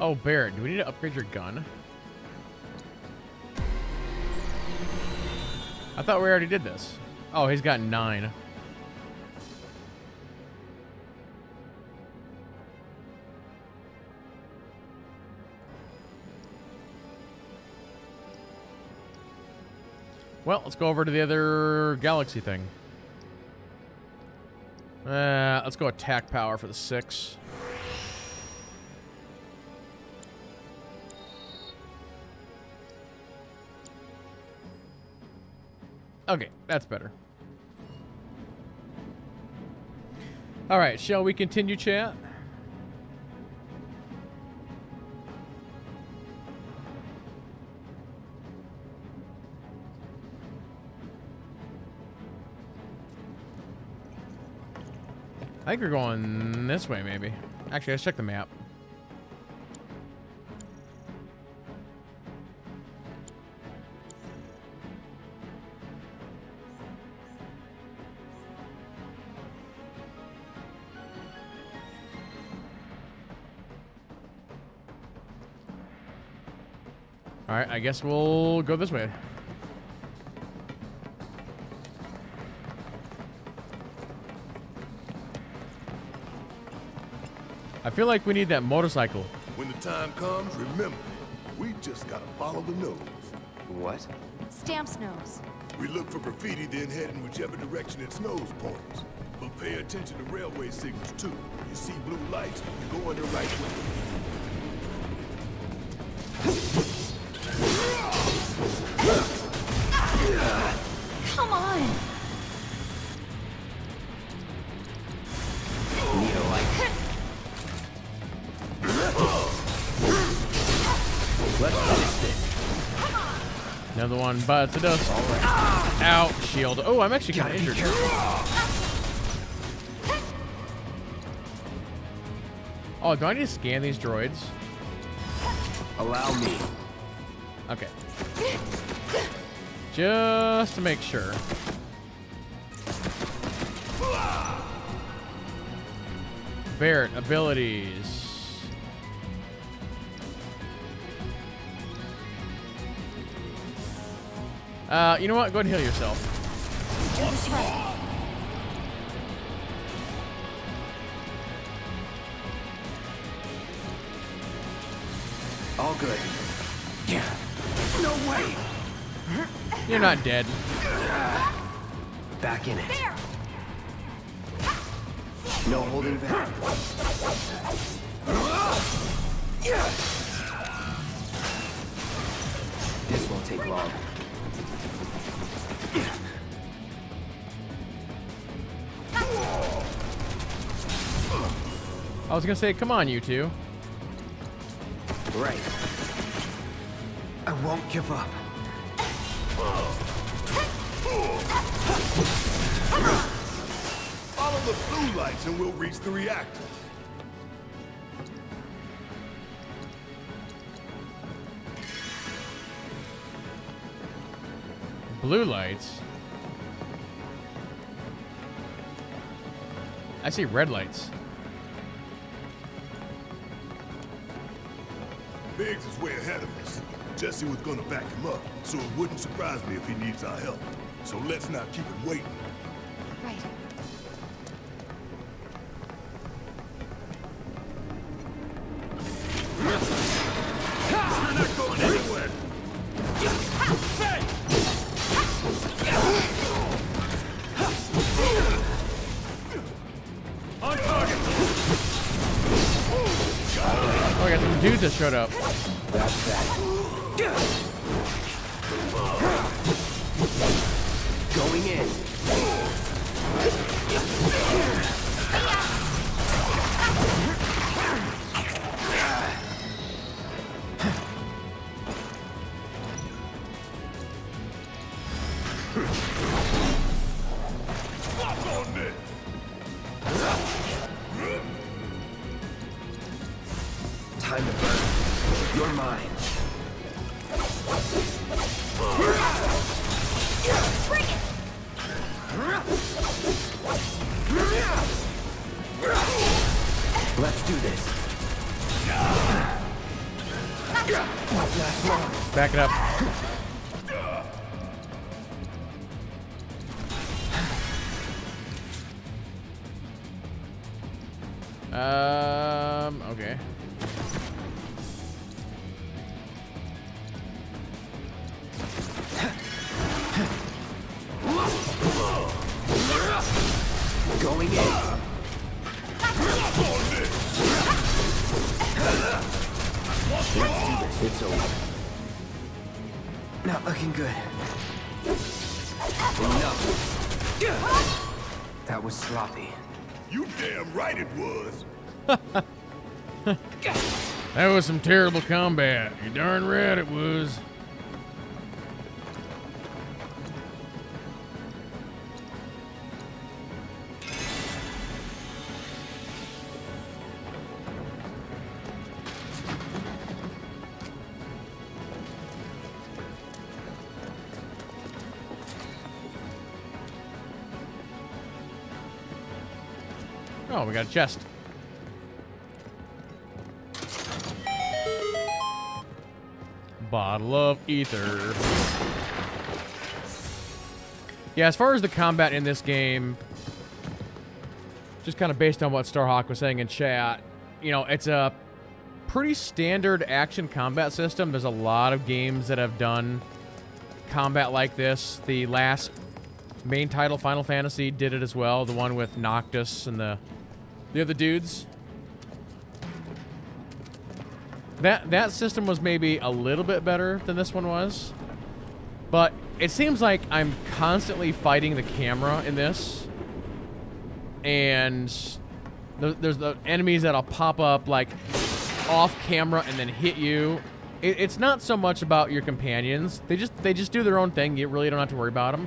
Oh, Barret, do we need to upgrade your gun? I thought we already did this. Oh, he's got nine. Well, let's go over to the other galaxy thing. Uh, let's go attack power for the six. Okay, that's better. All right, shall we continue, chat? I think we're going this way, maybe. Actually, let's check the map. I guess we'll go this way. I feel like we need that motorcycle. When the time comes, remember, we just gotta follow the nose. What? Stamp's nose. We look for graffiti, then head in whichever direction its nose points. But pay attention to railway signals too. You see blue lights, you go in the right way. One bites the dust. Ow, shield. Oh, I'm actually kind of injured. Oh, do I need to scan these droids? Allow me. Okay. Just to make sure. Barret, abilities. Uh, you know what? Go ahead and heal yourself. All good. Yeah. No way. You're not dead. Back in it. There! No holding back. This won't take long. I was gonna say, come on, you two. Right. I won't give up. Follow the blue lights and we'll reach the reactor. Blue lights. I see red lights. Biggs is way ahead of us. Jesse was gonna back him up, so it wouldn't surprise me if he needs our help. So let's not keep him waiting. Right. You're not was some terrible combat. You darn right it was. Oh, we got a chest. Bottle of ether. Yeah, as far as the combat in this game, just kind of based on what Starhawk was saying in chat, you know, it's a pretty standard action combat system. There's a lot of games that have done combat like this. The last main title, Final Fantasy, did it as well. The one with Noctis and the the other dudes. That that system was maybe a little bit better than this one was. But it seems like I'm constantly fighting the camera in this. And there- there's the enemies that'll pop up like off camera and then hit you. It, it's not so much about your companions. They just they just do their own thing. You really don't have to worry about them.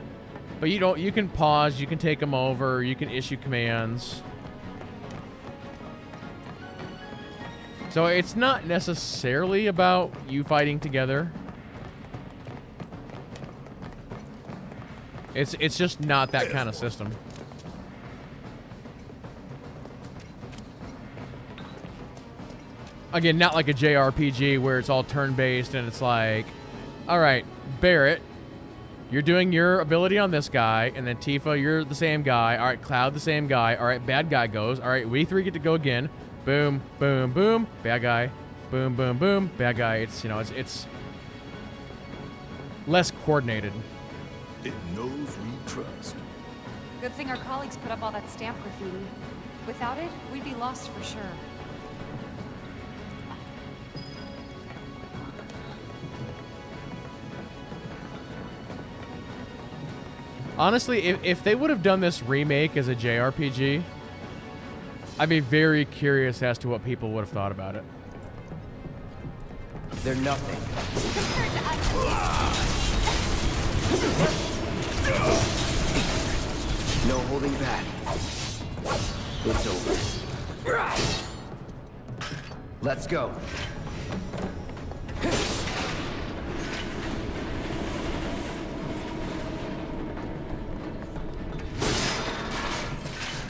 But you don't you can pause, you can take them over, you can issue commands. So it's not necessarily about you fighting together. It's it's just not that kind of system. Again, not like a JRPG where it's all turn-based and it's like, all right, Barret, you're doing your ability on this guy, and then Tifa, you're the same guy. All right, Cloud, the same guy. All right, bad guy goes. All right, we three get to go again. Boom, boom, boom, bad guy. Boom, boom, boom, bad guy. It's you know, it's it's less coordinated. It knows we trust. Good thing our colleagues put up all that stamp graffiti. Without it, we'd be lost for sure. Honestly, if, if they would have done this remake as a JRPG, I'd be very curious as to what people would have thought about it. They're nothing. No holding back. It's over. Let's go.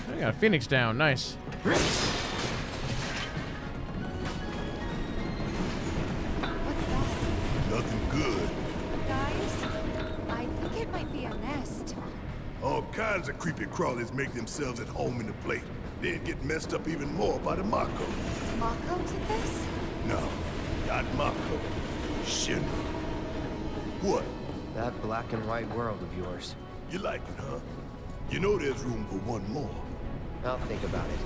I got a Phoenix down. Nice. What's that? Nothing good. Guys, I think it might be a nest. All kinds of creepy crawlies make themselves at home in the plate. Then get messed up even more by the Mako. Mako did this? No, not Mako. Shinra. What? That black and white world of yours. You like it, huh? You know there's room for one more. I'll think about it.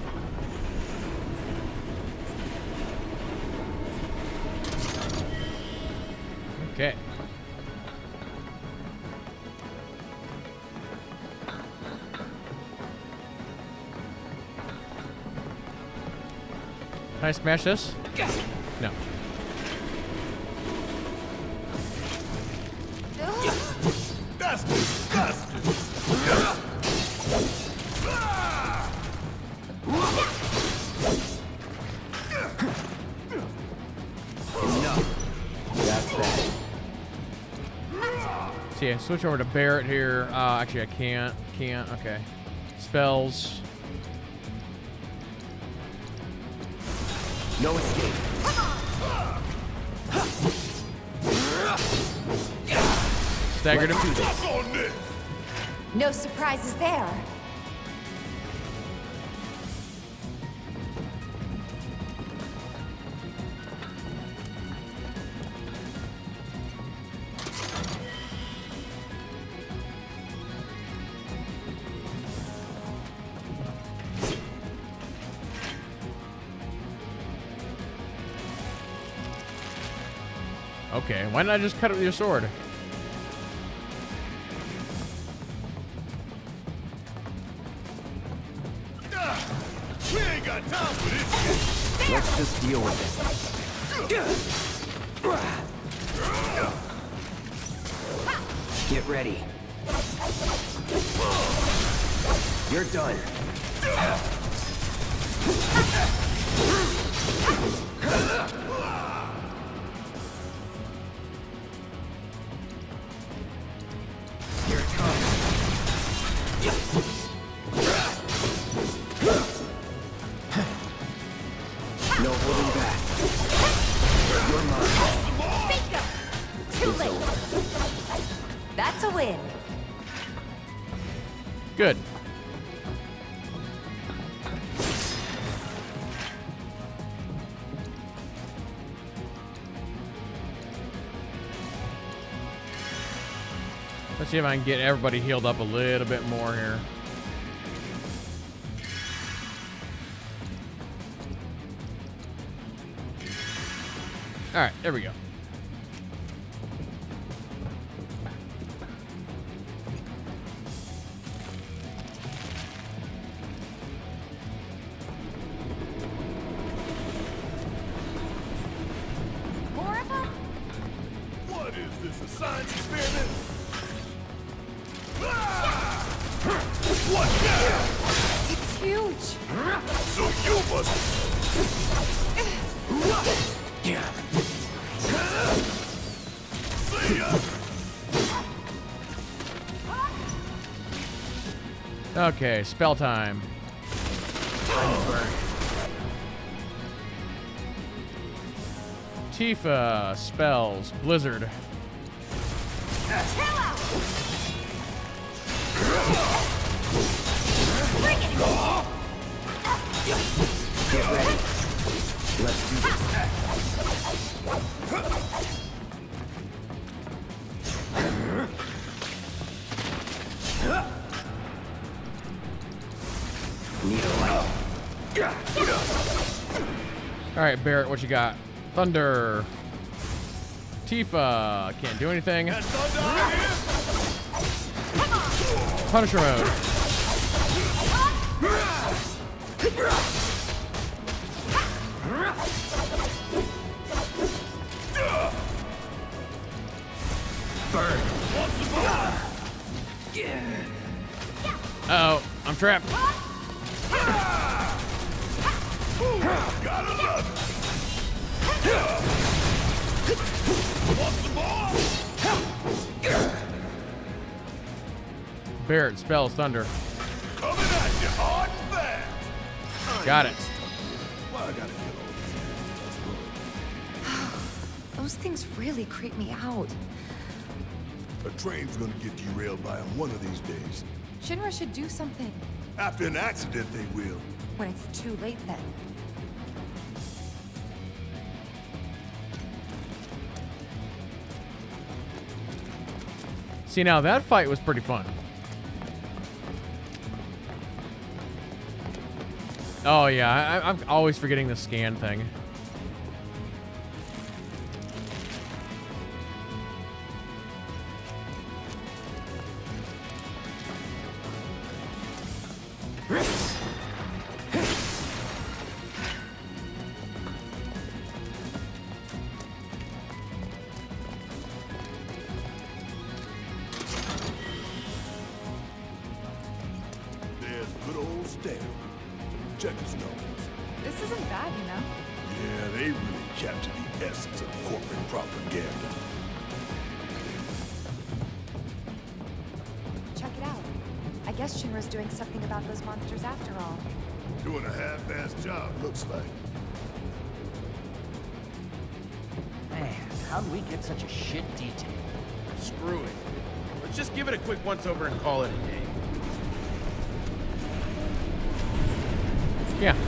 Okay. Can I smash this? No. Switch over to Barret here. Uh, actually, I can't. Can't. Okay. Spells. No escape. staggered him. Let's do this. Suck on this! No surprises there. Why didn't I just cut it with your sword? Let's just deal with it. Get ready. You're done. See if I can get everybody healed up a little bit more here. All right, there we go. So you must... See ya! Okay, spell time. Time to burn. Tifa spells Blizzard. Chill out. Bring it. Get ready. Let's do this. Need a light. All right, Barret, what you got? Thunder. Tifa can't do anything. That thunder out? Punisher mode. Uh oh, I'm trapped. Gotta love it! Want some more? Barret spells Thunder. Coming at you hard fast! Got it. Why I gotta kill all these Those things really creep me out. A train's gonna get derailed by them one of these days. Shinra should do something. After an accident, they will. When it's too late then. See, now that fight was pretty fun. Oh, yeah, I, I'm always forgetting the scan thing.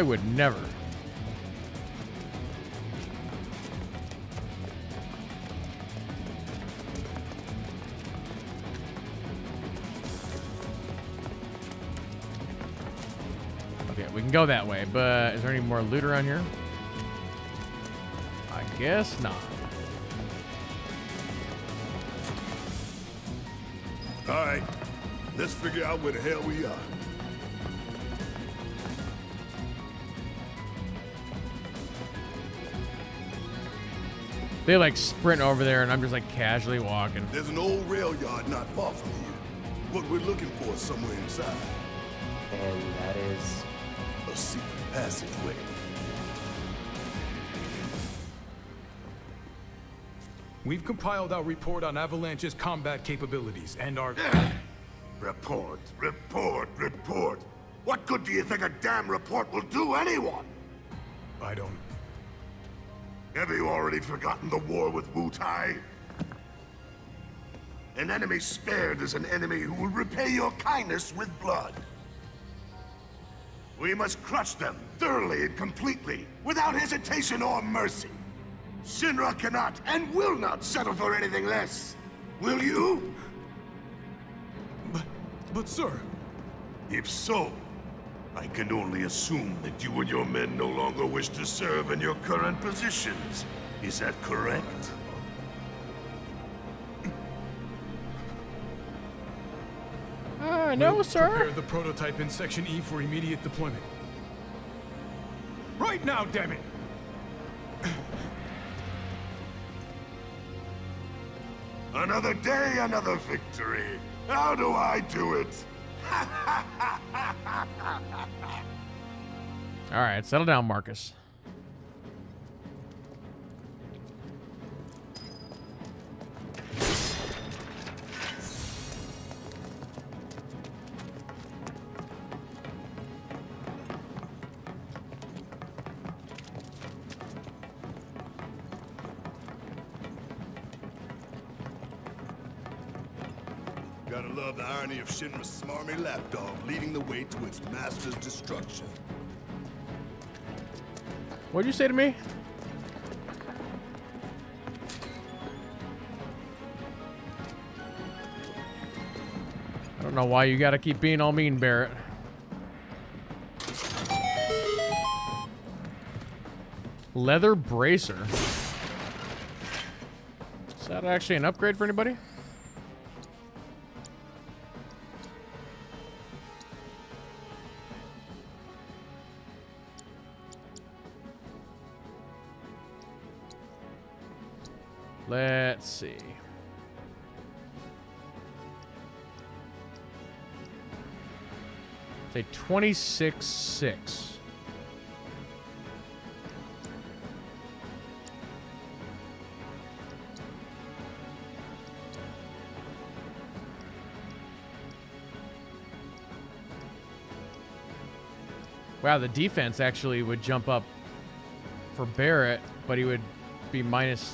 I would never. Okay, we can go that way, but is there any more loot around here? I guess not. All right. Let's figure out where the hell we are. They like sprint over there, and I'm just like casually walking. There's an old rail yard not far from here. What we're looking for is somewhere inside. And that is... A secret passageway. We've compiled our report on Avalanche's combat capabilities and our... Report, report, report. What good do you think a damn report will do anyone? I don't... Have you already forgotten the war with Wutai? An enemy spared is an enemy who will repay your kindness with blood. We must crush them thoroughly and completely, without hesitation or mercy. Shinra cannot and will not settle for anything less. Will you? But, but sir... If so, I can only assume that you and your men no longer wish to serve in your current positions. Is that correct? Uh, no, we'll sir. Prepare the prototype in Section E for immediate deployment. Right now, damn it! Another day, another victory. How do I do it? All right, settle down, Marcus. Gotta love the irony of Shinra's smarmy lapdog leading the way to its master's destruction. What'd you say to me? I don't know why you gotta keep being all mean, Barret. Leather bracer. Is that actually an upgrade for anybody? 26 6. Wow, the defense actually would jump up for Barret, but he would be minus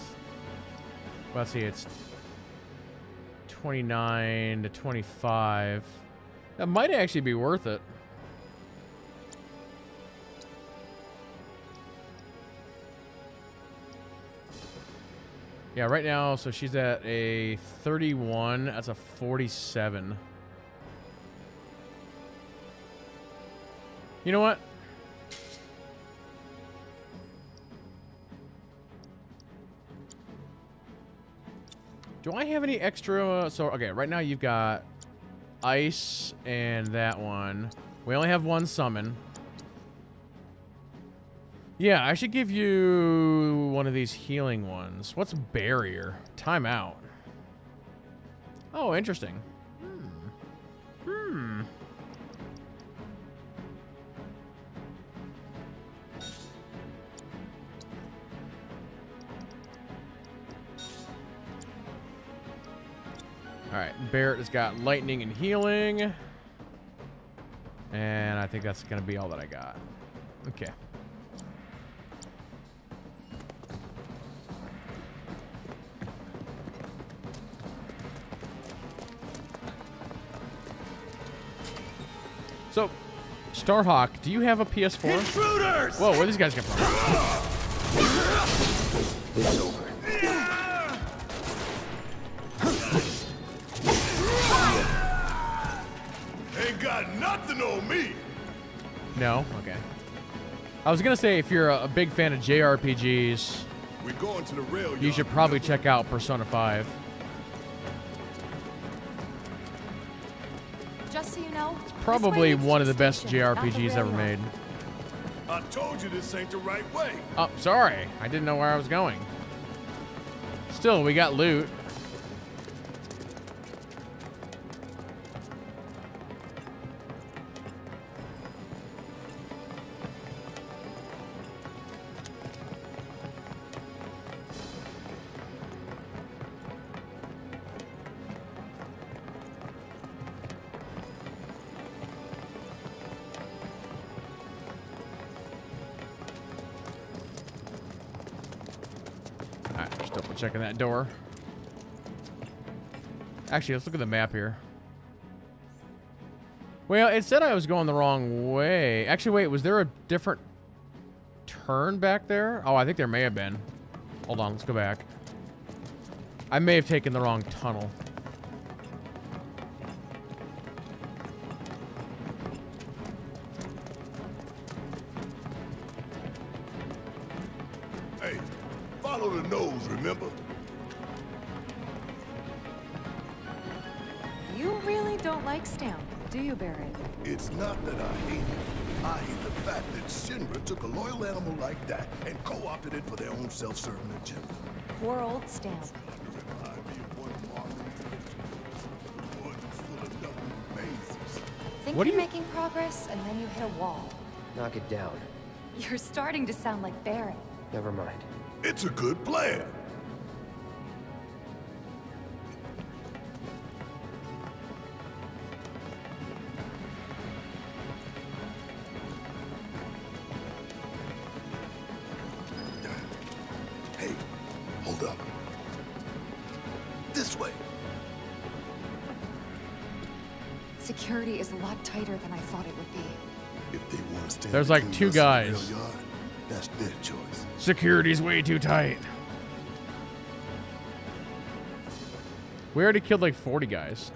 Let's see, it's 29 to 25. That might actually be worth it. Yeah, right now, so she's at a 31. That's a 47. You know what? Do I have any extra? Uh, so, okay, right now you've got ice and that one. We only have one summon. Yeah, I should give you one of these healing ones. What's barrier? Timeout. Oh, interesting. Hmm. Hmm. Alright, Barret has got lightning and healing. And I think that's going to be all that I got. Okay. Starhawk, do you have a PS4? Intruders! Whoa, where these guys come from? It's over. Ain't got nothing on me. No? Okay. I was gonna say, if you're a, a big fan of JRPGs, We're going to the rail you should probably check out Persona 5. Just so you know, this way Probably one of the the best station, the JRPGs ever made. I told you this ain't the right way. Oh, sorry. I didn't know where I was going. Still, we got loot. Checking that door. Actually, let's look at the map here. Well, it said I was going the wrong way. Actually, wait, was there a different turn back there? Oh, I think there may have been. Hold on, let's go back. I may have taken the wrong tunnel. It's not that I hate it. I hate the fact that Shinra took a loyal animal like that and co-opted it for their own self-serving agenda. Poor old Stamp. Remind me of one of Marvin's rituals. The woods full of double mazes. Think What you're you- making progress, and then you hit a wall. Knock it down. You're starting to sound like Barret. Never mind. It's a good plan. Tighter than I thought it would be. If they want to stand There's like two us and the guys. yard, that's their choice. Security's way too tight. We already killed like 40 guys.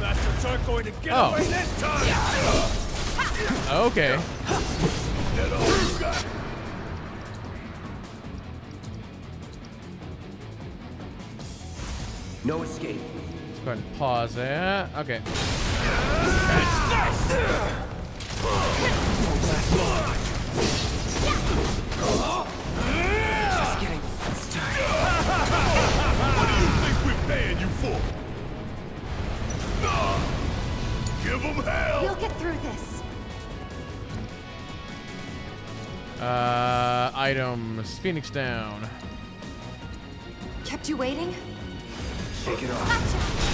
Bastards aren't going to get Oh. away this time! Okay. Go ahead and pause that. Okay. Just kidding. What do you think we're paying you for? Give them hell! We'll get through this. Uh, items. Phoenix down. Kept you waiting? Shake it off.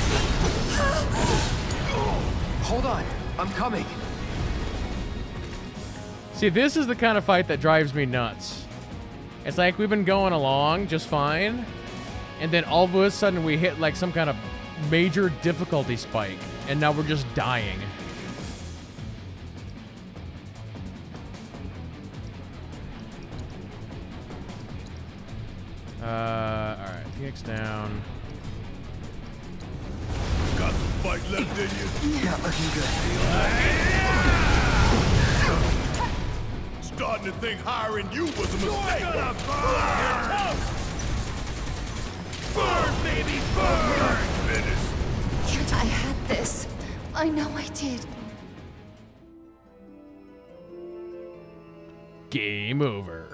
Hold on. I'm coming. See, this is the kind of fight that drives me nuts. It's like we've been going along just fine, and then all of a sudden we hit like some kind of major difficulty spike, and now we're just dying. Uh, alright. Phoenix down. Got some fight left in you. Not looking good. Starting to think hiring you was a mistake. burn! baby, burn! Finish. I had this. I know I did. Game over.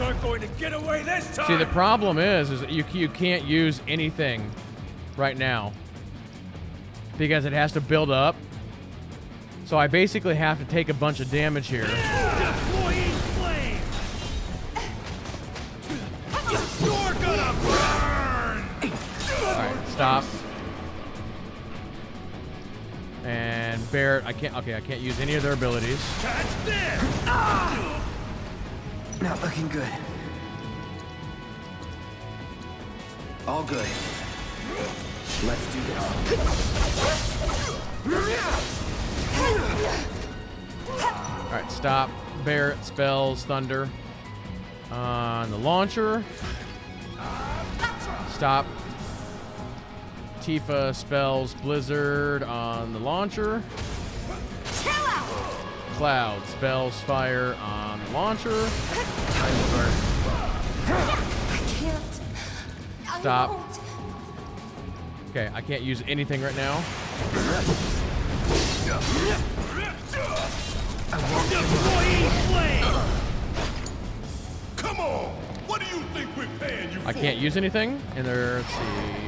Aren't going to get away this time. See, the problem is, is that you, you can't use anything right now because it has to build up. So I basically have to take a bunch of damage here. Deploying flame. You're gonna burn. All right, stop. And Barret, I can't. Okay, I can't use any of their abilities. Catch this. Ah! Not looking good. All good. Let's do this. All right, stop. Barret spells thunder uh, on the launcher. Stop. Tifa spells blizzard on the launcher. Cloud spells fire on the launcher. Time to burn. I can't. Stop. won't. Okay, I can't use anything right now. Deploying flame. Come on. What do you think we're paying you I can't use anything. And there, let's see.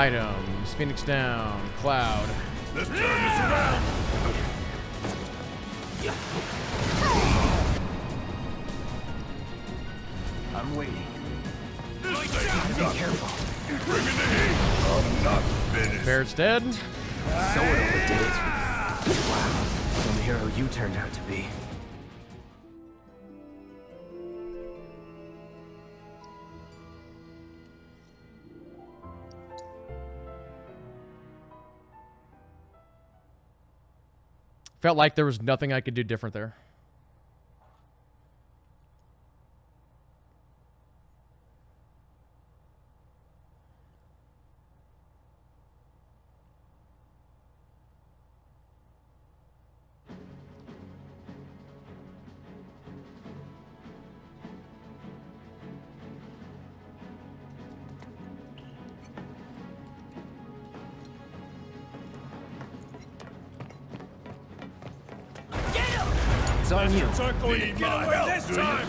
Items. Phoenix down. Cloud. Let's turn this around. I'm waiting. This Be careful. bringing the heat. I'm not finished. Barret's dead. So it overdid. Wow. Some hero you turned out to be. Felt like there was nothing I could do different there. Aren't going to get away this time.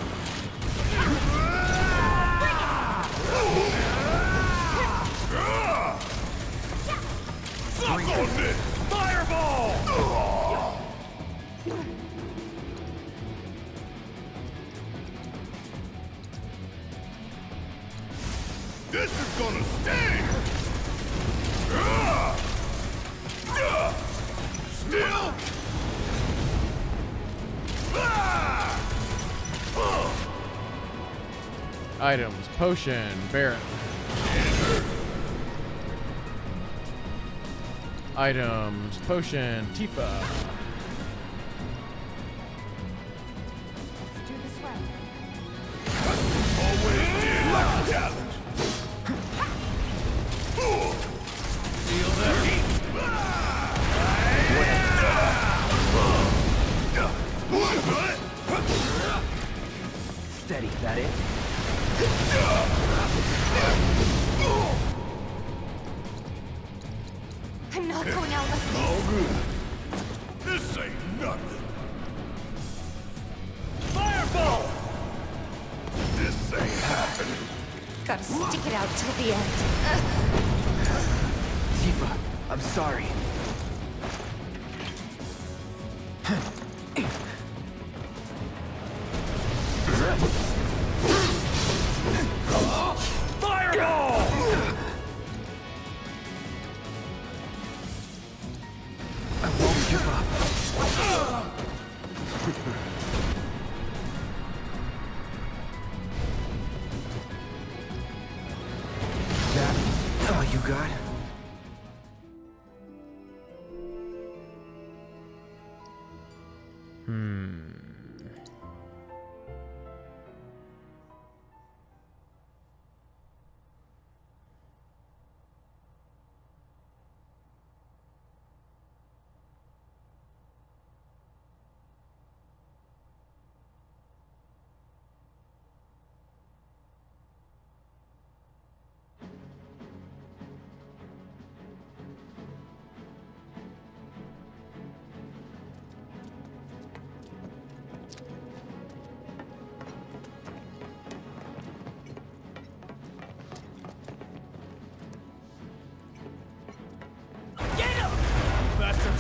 Items. Potion. Barret. Items. Potion. Tifa. That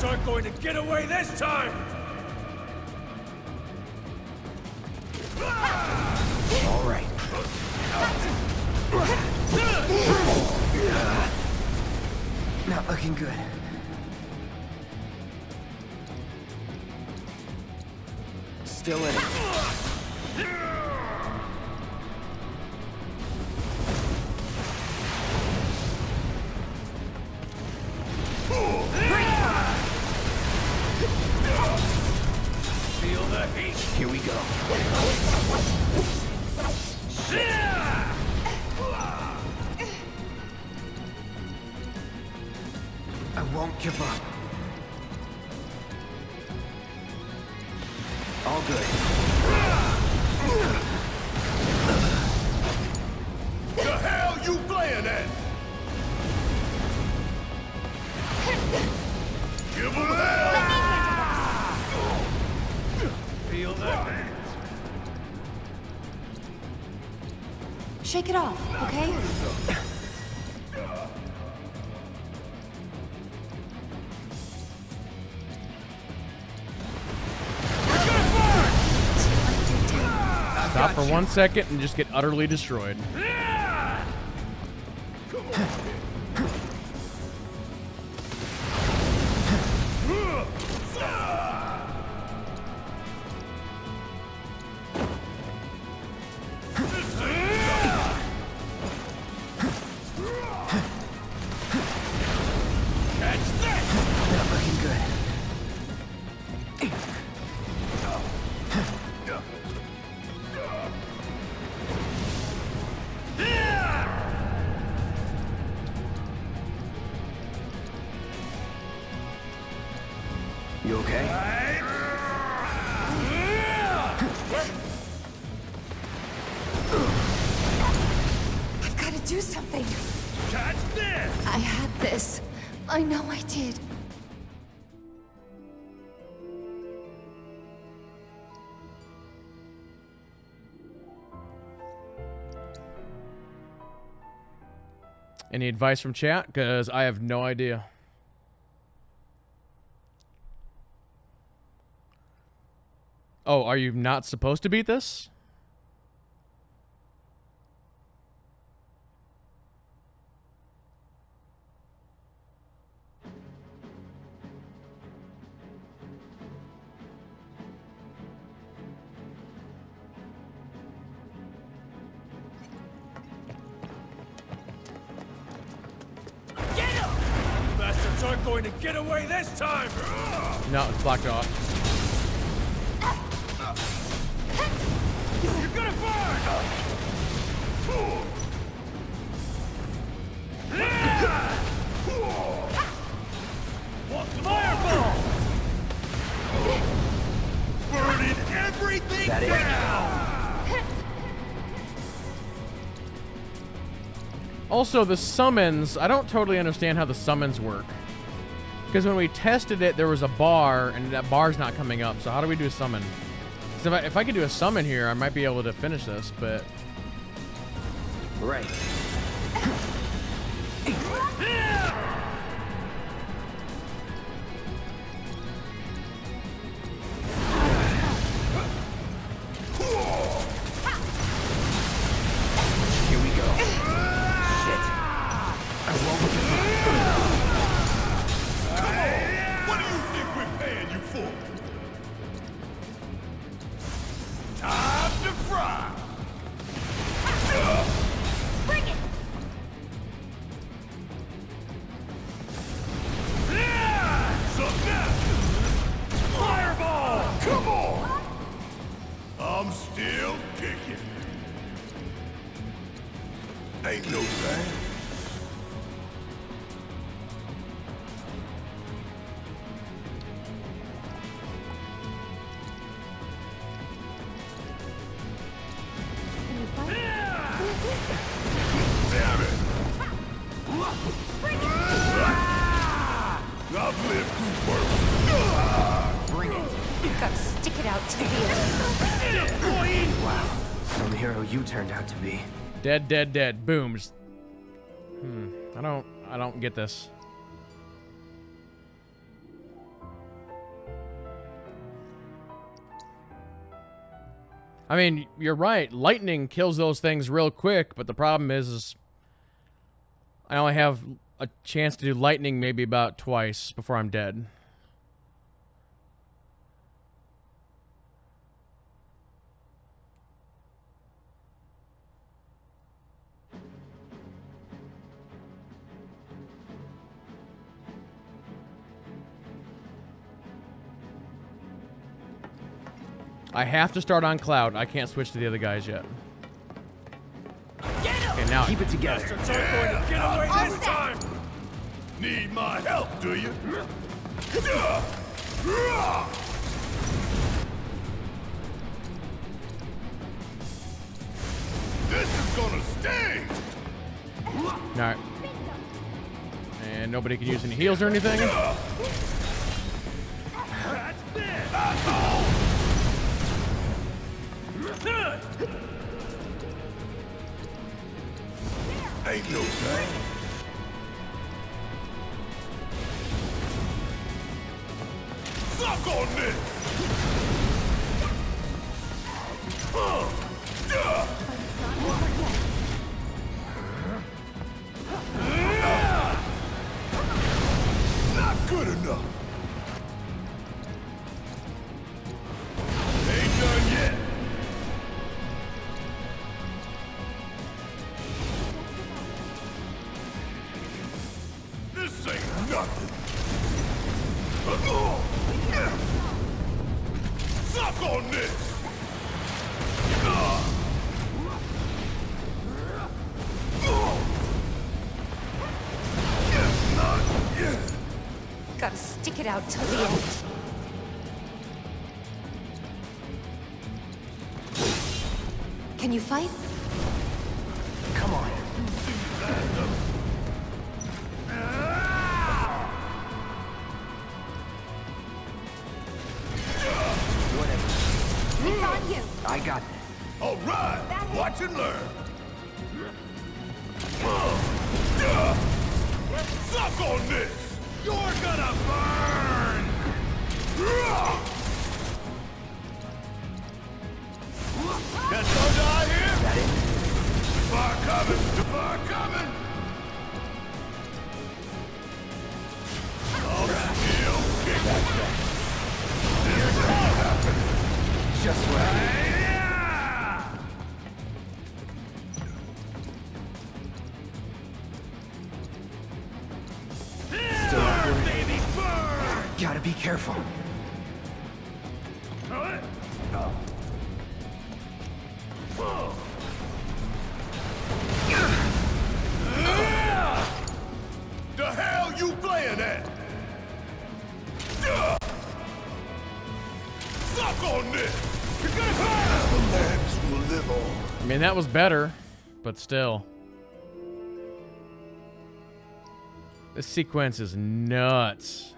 Aren't going to get away this time! All right. Not looking good. Still in it. Up. All good. One second and just get utterly destroyed. I've gotta do something. Catch this! I had this. I know I did. Any advice from chat? Because I have no idea. Oh, are you not supposed to beat this? Bastards aren't going to get away this time! No, it's blocked off. You're gonna burn! Fireball! Burning everything That it? down! Also, the summons, I don't totally understand how the summons work. Because when we tested it, there was a bar, and that bar's not coming up. So how do we do a summon? 'Cause if I, if I could do a summon here, I might be able to finish this, but... Right. Turned out to be. Dead, dead, dead. Booms. Hmm. I don't... I don't get this. I mean, you're right. Lightning kills those things real quick, but the problem is, is I only have a chance to do lightning maybe about twice before I'm dead. I have to start on Cloud. I can't switch to the other guys yet. Okay, now Keep it together. Bastards aren't going to get away this time! Need my help, do you? This is gonna sting! Alright. And nobody can use any heals or anything. Ain't no thing. Suck on this! Not good enough. Gotta stick it out till the end. Can you fight? I mean, that was better, but still. This sequence is nuts.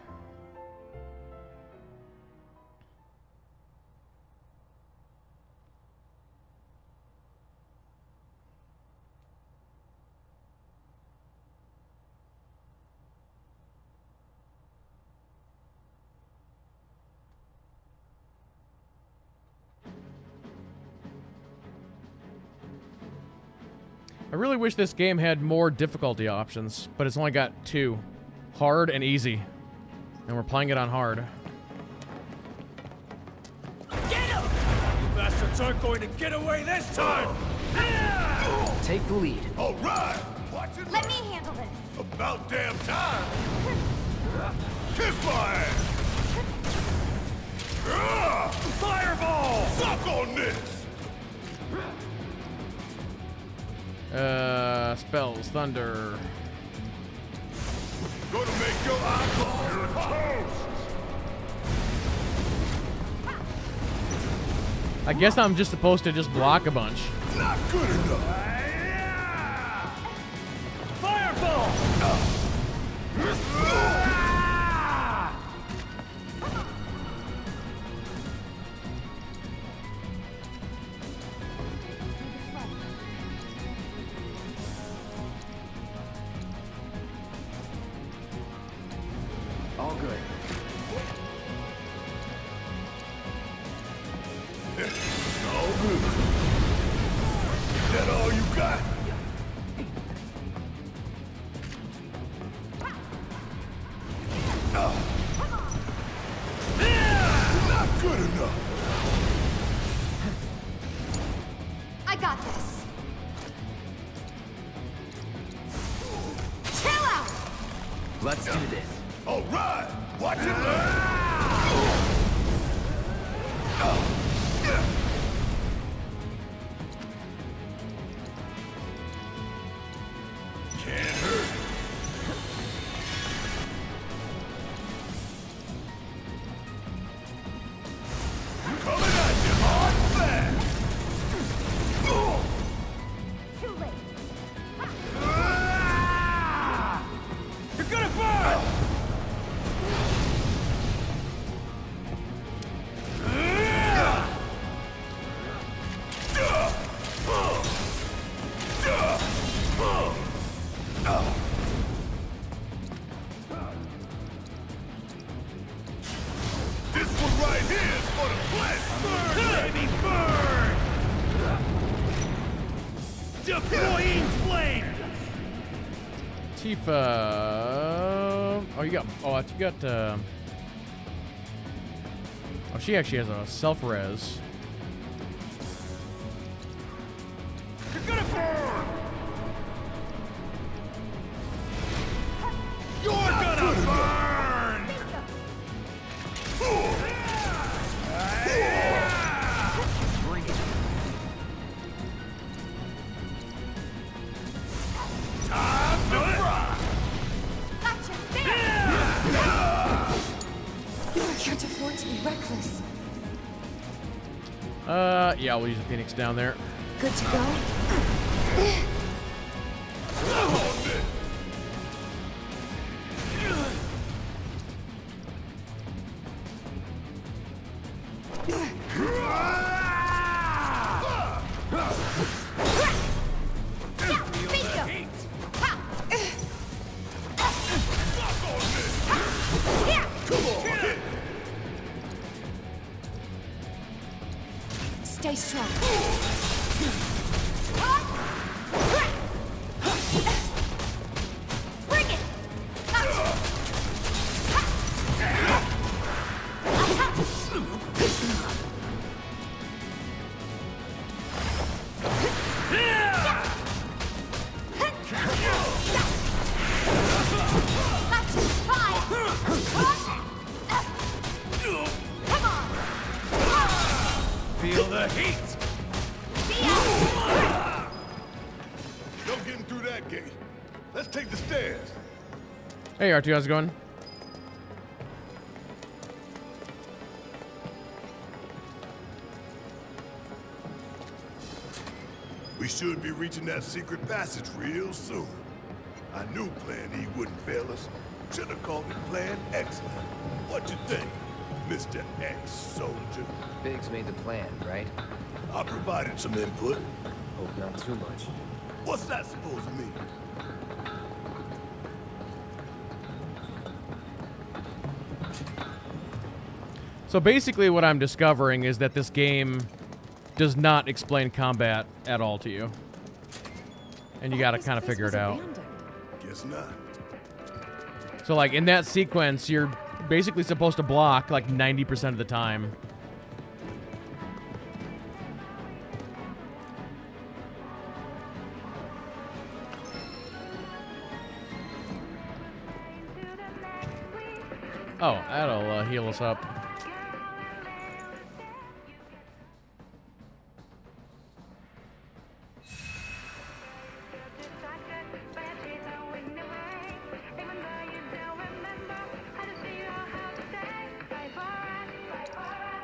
I really wish this game had more difficulty options, but it's only got two. Hard and easy. And we're playing it on hard. Get him! You bastards aren't going to get away this time! Take the lead. All right! Watch it Let me handle this. About damn time! Kiss my ass! Ah! Fireball! Suck on this! Uh, spells, thunder. Gonna make your eyeballs toast! I guess I'm just supposed to just block a bunch. Not good enough! Fireball! All Tifa. Oh, you got. Oh, you got. Uh, oh, she actually has a self res. Phoenix down there. Good to go? Hey, R2, how's it going? We should be reaching that secret passage real soon. I knew Plan E wouldn't fail us. Should have called it Plan Excellent. What you think, Mr. Ex-Soldier? Biggs made the plan, right? I provided some input. Hope not too much. What's that supposed to mean? So basically, what I'm discovering is that this game does not explain combat at all to you. And you gotta kind of figure it out. Guess not. So like in that sequence, you're basically supposed to block like 90% of the time. Oh, that'll uh, heal us up.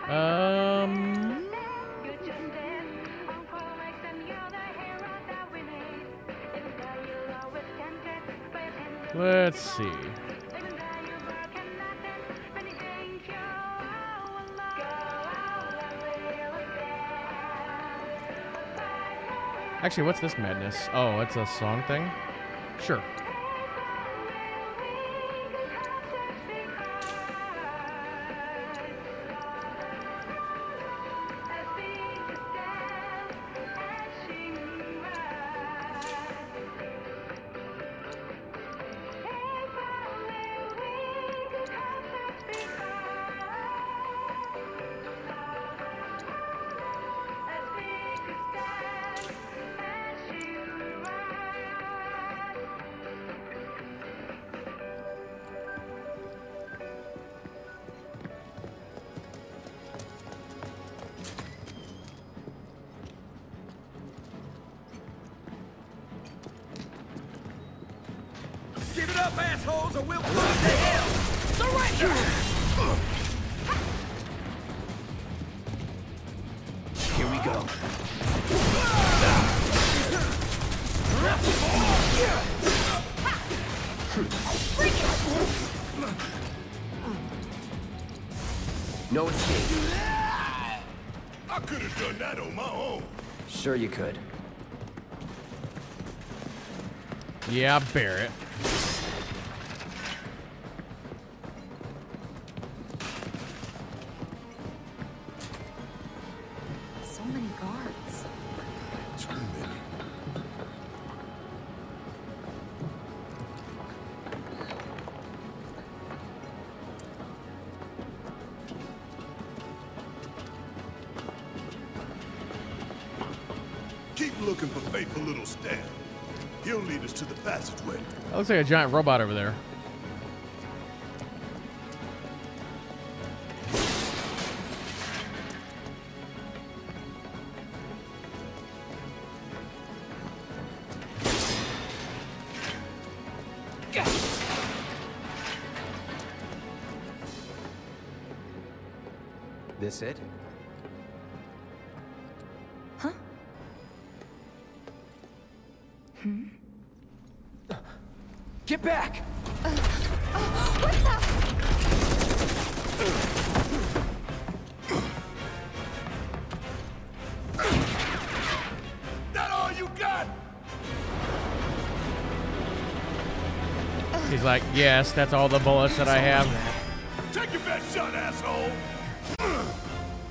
Um, let's see. Actually, what's this madness? Oh, it's a song thing? Sure. No escape. I could have done that on my own. Sure you could. Yeah, Barret. Looks like a giant robot over there. Yes, that's all the bullets that I have.